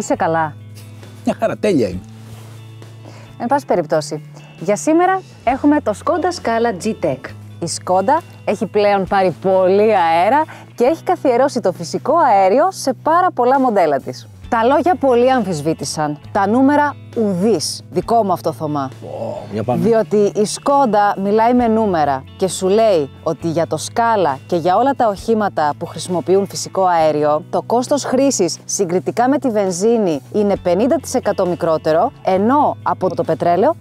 Είσαι καλά. Μια χαρά, τέλεια είναι. Εν πάση περιπτώσει, για σήμερα έχουμε το Skoda Scala G-Tech. Η Skoda έχει πλέον πάρει πολύ αέρα και έχει καθιερώσει το φυσικό αέριο σε πάρα πολλά μοντέλα της. Τα λόγια πολλοί αμφισβήτησαν. Τα νούμερα ουδής. Δικό μου αυτό Θωμά. Ω, για πάμε. Διότι η Σκόντα μιλάει με νούμερα και σου λέει ότι για το σκάλα και για όλα τα οχήματα που χρησιμοποιούν φυσικό αέριο, το κόστος χρήσης συγκριτικά με τη βενζίνη είναι 50% μικρότερο, ενώ από το πετρέλαιο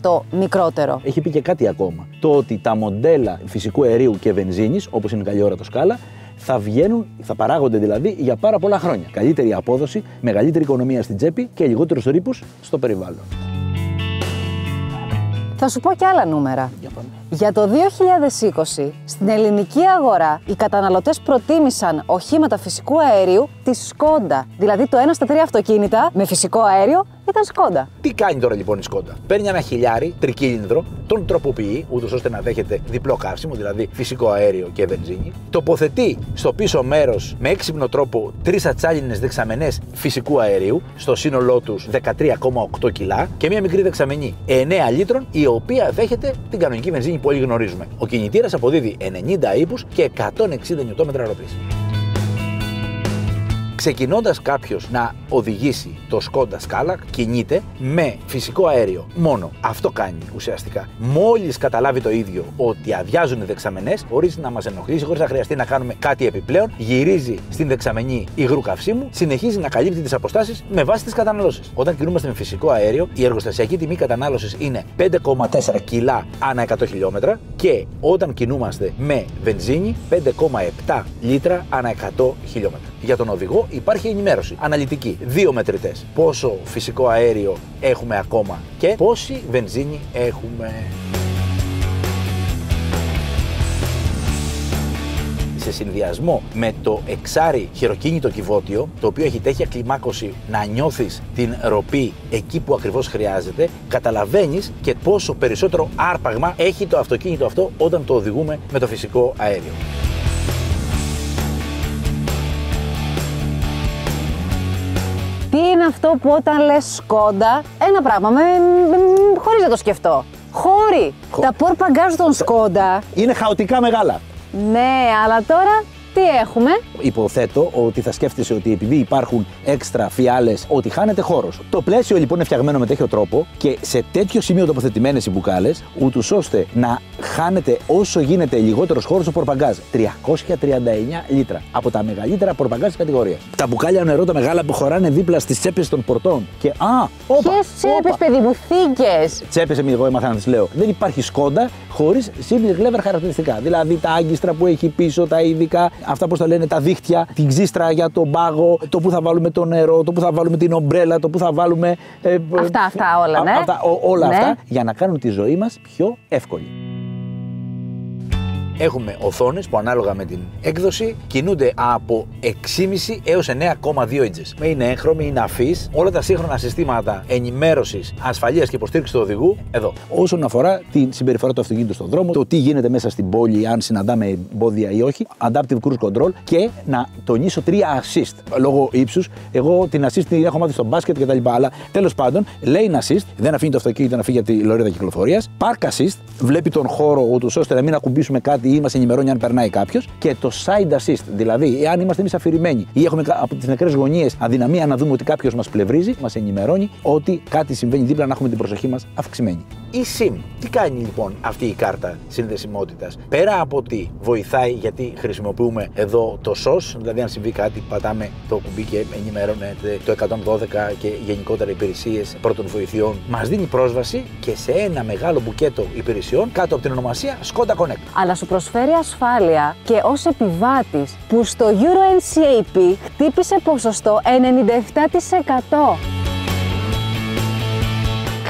30% μικρότερο. Έχει πει και κάτι ακόμα. Το ότι τα μοντέλα φυσικού αερίου και βενζίνης, όπως είναι η καλή ώρα το σκάλα, θα βγαίνουν, θα παράγονται δηλαδή για πάρα πολλά χρόνια. Καλύτερη απόδοση, μεγαλύτερη οικονομία στην τσέπη και λιγότερους ρήπους στο περιβάλλον. Θα σου πω και άλλα νούμερα. Για πάμε. Για το 2020, στην ελληνική αγορά, οι καταναλωτές προτίμησαν οχήματα φυσικού αερίου της Σκόντα. Δηλαδή το ένα στα τρία αυτοκίνητα με φυσικό αέριο ήταν Σκόντα. Τι κάνει τώρα λοιπόν η Σκόντα; Παίρνει ένα χιλιάρι τρικύλινδρο, τον τροποποιεί, ούτως ώστε να δέχεται διπλό καύσιμο, δηλαδή φυσικό αέριο και βενζίνη. Τοποθετεί στο πίσω μέρος με έξυπνο τρόπο τρεις ατσάλινες δεξαμενές φυσικού αερίου, στο σύνολό τους 13,8 κιλά και μια μικρή δεξαμενή 9 λίτρων, η οποία δέχεται την κανονική βενζίνη που όλοι γνωρίζουμε. Ο κινητήρας αποδίδει 90 ύπους και 160 νιωτόμετρα ροπή. Ξεκινώντας κάποιος να οδηγήσει το Skoda Scala, κινείται με φυσικό αέριο. Μόνο αυτό κάνει ουσιαστικά. Μόλις καταλάβει το ίδιο ότι αδειάζουν οι δεξαμενές, χωρίς να μας ενοχλήσει, χωρίς να χρειαστεί να κάνουμε κάτι επιπλέον, γυρίζει στην δεξαμενή υγρού καυσίμου, συνεχίζει να καλύπτει τις αποστάσεις με βάση τις καταναλώσεις. Όταν κινούμαστε με φυσικό αέριο, η εργοστασιακή τιμή κατανάλωσης είναι 5,4 κιλά ανά 100 χιλιόμετρα και όταν κινούμαστε με βενζίνη 5,7 λίτρα ανά 100 χιλιόμετρα. Για τον οδηγό υπάρχει ενημέρωση αναλυτική. Δύο μετρητές. Πόσο φυσικό αέριο έχουμε ακόμα και πόση βενζίνη έχουμε. σε συνδυασμό με το εξάρι χειροκίνητο κυβότιο, το οποίο έχει τέτοια κλιμάκωση να νιώθεις την ροπή εκεί που ακριβώς χρειάζεται, καταλαβαίνεις και πόσο περισσότερο άρπαγμα έχει το αυτοκίνητο αυτό όταν το οδηγούμε με το φυσικό αέριο. Είναι αυτό που όταν λες Σκόντα, ένα πράγμα, με, με, χωρίς να το σκεφτώ. Χώροι. Τα πορπαγκάζ των Σκόντα. Είναι χαοτικά μεγάλα. Ναι, αλλά τώρα τι έχουμε; Υποθέτω ότι θα σκέφτεσαι ότι επειδή υπάρχουν έξτρα φιάλες, ότι χάνεται χώρος. Το πλαίσιο λοιπόν είναι φτιαγμένο με τέτοιο τρόπο και σε τέτοιο σημείο τοποθετημένες οι μπουκάλες, ούτως ώστε να χάνεται όσο γίνεται λιγότερος χώρος στο πορπαγκάζ. 339 λίτρα. Από τα μεγαλύτερα πορπαγκάζ τη κατηγορία. Τα μπουκάλια νερό τα μεγάλα που χωράνε δίπλα στις τσέπες των πορτών. Και α, όπα, Ποιες τσέπες, παιδί μου, θήκες. Τσέπε, εγώ έμαθα να τις λέω. Δεν υπάρχει σκόντα χωρίς simple clever χαρακτηριστικά. Δηλαδή τα άγκιστρα που έχει πίσω, τα ειδικά, αυτά πώς τα λένε, τα δίχτυα, την ξύστρα για τον πάγο, το που θα βάλουμε το νερό, το που θα βάλουμε την ομπρέλα, το που θα βάλουμε. ε, Αυτά, αυτά όλα, ναι. αυτά, ό- όλα Ναι. αυτά για να κάνουν τη ζωή μας πιο εύκολη. Έχουμε οθόνες που ανάλογα με την έκδοση κινούνται από 6,5 έως 9,2 inches. Είναι έγχρωμοι, είναι αφής. Όλα τα σύγχρονα συστήματα ενημέρωσης, ασφαλείας και υποστήριξης του οδηγού εδώ. Όσον αφορά την συμπεριφορά του αυτοκίνητου στον δρόμο, το τι γίνεται μέσα στην πόλη, αν συναντάμε εμπόδια ή όχι, adaptive cruise control και να τονίσω τρία assist. Λόγω ύψους, εγώ την assist την έχω μάθει στο μπάσκετ κτλ. Αλλά τέλος πάντων, lane assist, δεν αφήνει το αυτοκίνητο να φύγει από τη λωρίδα κυκλοφορίας. Park assist, βλέπει τον χώρο ούτως ώστε να μην ακουμπήσουμε κάτι ή μας ενημερώνει αν περνάει κάποιος. Και το side assist, δηλαδή εάν είμαστε εμείς αφηρημένοι ή έχουμε κα- από τις νεκρές γωνίες αδυναμία να δούμε ότι κάποιος μας πλευρίζει, μας ενημερώνει ότι κάτι συμβαίνει δίπλα να έχουμε την προσοχή μας αυξημένη. Η SIM. Τι κάνει λοιπόν αυτή η κάρτα συνδεσιμότητας; Πέρα από ότι βοηθάει γιατί χρησιμοποιούμε εδώ το SOS, δηλαδή αν συμβεί κάτι πατάμε το κουμπί και ενημερώνεται το 112 και γενικότερα υπηρεσίες πρώτων βοηθειών, μας δίνει πρόσβαση και σε ένα μεγάλο μπουκέτο υπηρεσιών κάτω από την ονομασία Skoda Connect. αλλά σου προσφέρει ασφάλεια και ως επιβάτης που στο Euro NCAP χτύπησε ποσοστό 97%.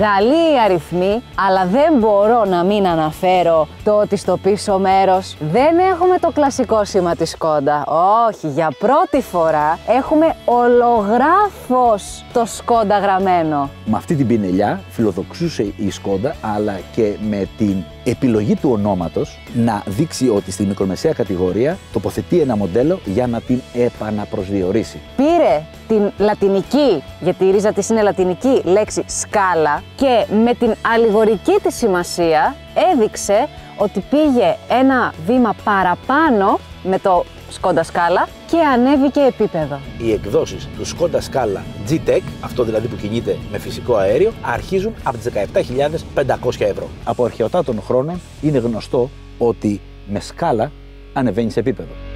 Καλή η αριθμή, αλλά δεν μπορώ να μην αναφέρω το ότι στο πίσω μέρος δεν έχουμε το κλασικό σήμα της Σκόντα. Όχι, για πρώτη φορά έχουμε ολογράφος το Σκόντα γραμμένο. Με αυτή την πινελιά φιλοδοξούσε η Σκόντα, αλλά και με την επιλογή του ονόματος να δείξει ότι στη μικρομεσαία κατηγορία τοποθετεί ένα μοντέλο για να την επαναπροσδιορίσει. Πήρε την λατινική, γιατί η ρίζα της είναι λατινική λέξη σκάλα και με την αλληγορική της σημασία έδειξε ότι πήγε ένα βήμα παραπάνω με το Σκόντα Σκάλα και ανέβηκε επίπεδο. Οι εκδόσεις του Σκόντα Σκάλα G-Tech, αυτό δηλαδή που κινείται με φυσικό αέριο, αρχίζουν από τις 17.500 ευρώ. Από αρχαιοτά των χρόνων είναι γνωστό ότι με σκάλα ανεβαίνει επίπεδο.